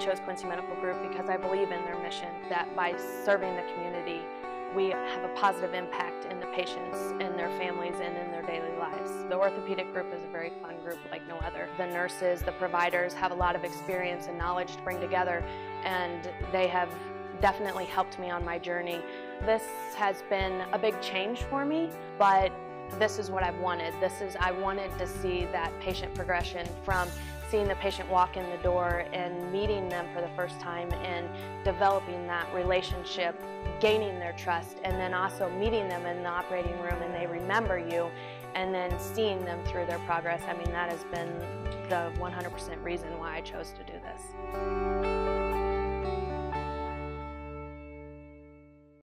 chose Quincy Medical Group because I believe in their mission that by serving the community, we have a positive impact in the patients and their families and in their daily lives. The orthopedic group is a very fun group like no other. The nurses, the providers have a lot of experience and knowledge to bring together and they have definitely helped me on my journey. This has been a big change for me, but this is what I've wanted. This is, I wanted to see that patient progression from seeing the patient walk in the door and meeting them for the first time and developing that relationship, gaining their trust, and then also meeting them in the operating room and they remember you and then seeing them through their progress. I mean, that has been the 100% reason why I chose to do this.